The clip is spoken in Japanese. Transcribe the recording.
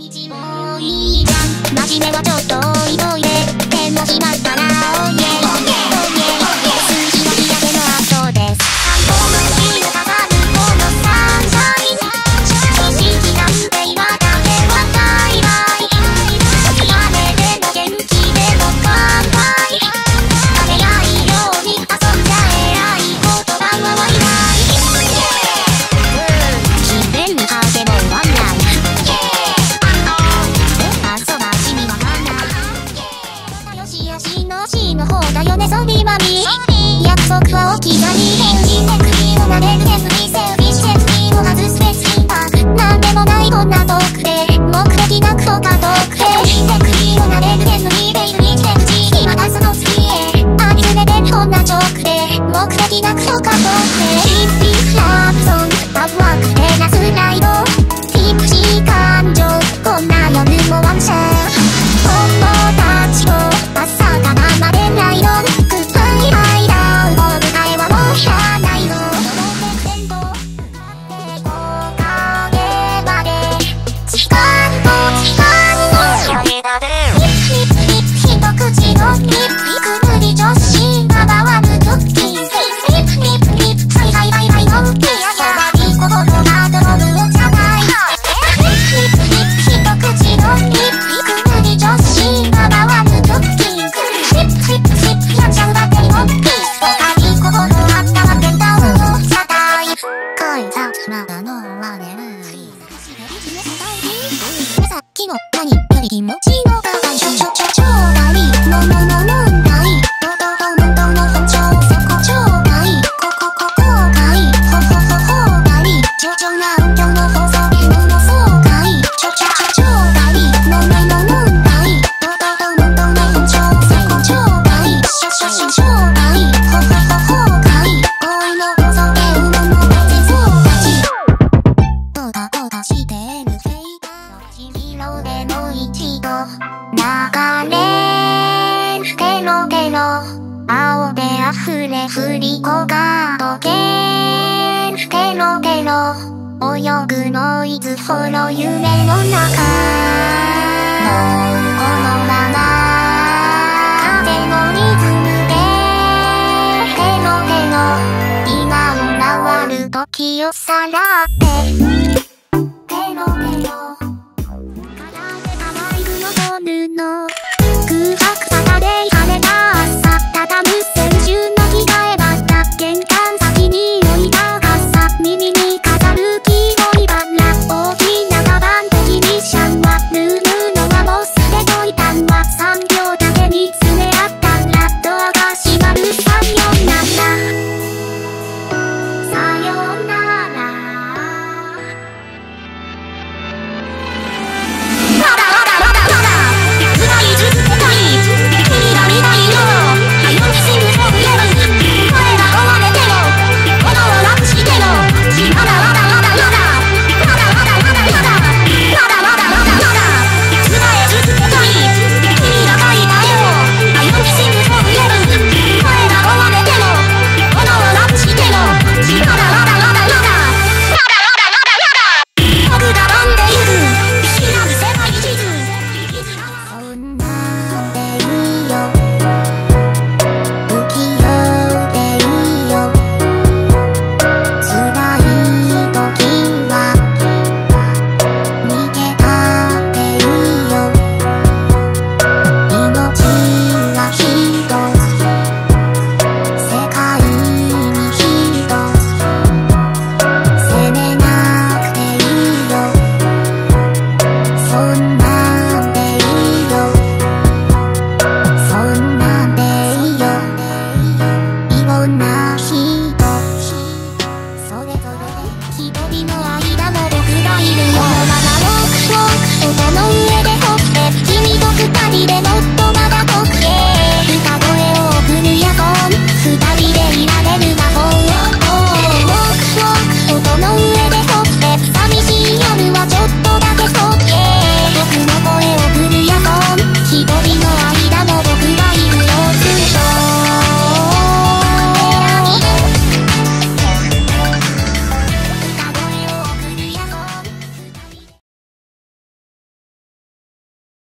真面目はちょっと僕は大きなに変人で首をなでる眠りセルフィッシュ気の何より気持ちの高いちょちょちょのあれ振り子が溶けテロテロ泳ぐノイズその夢の中のこのまま風のリズムでテロテロ今を回る時をさらってテロテロ体で甘い布るの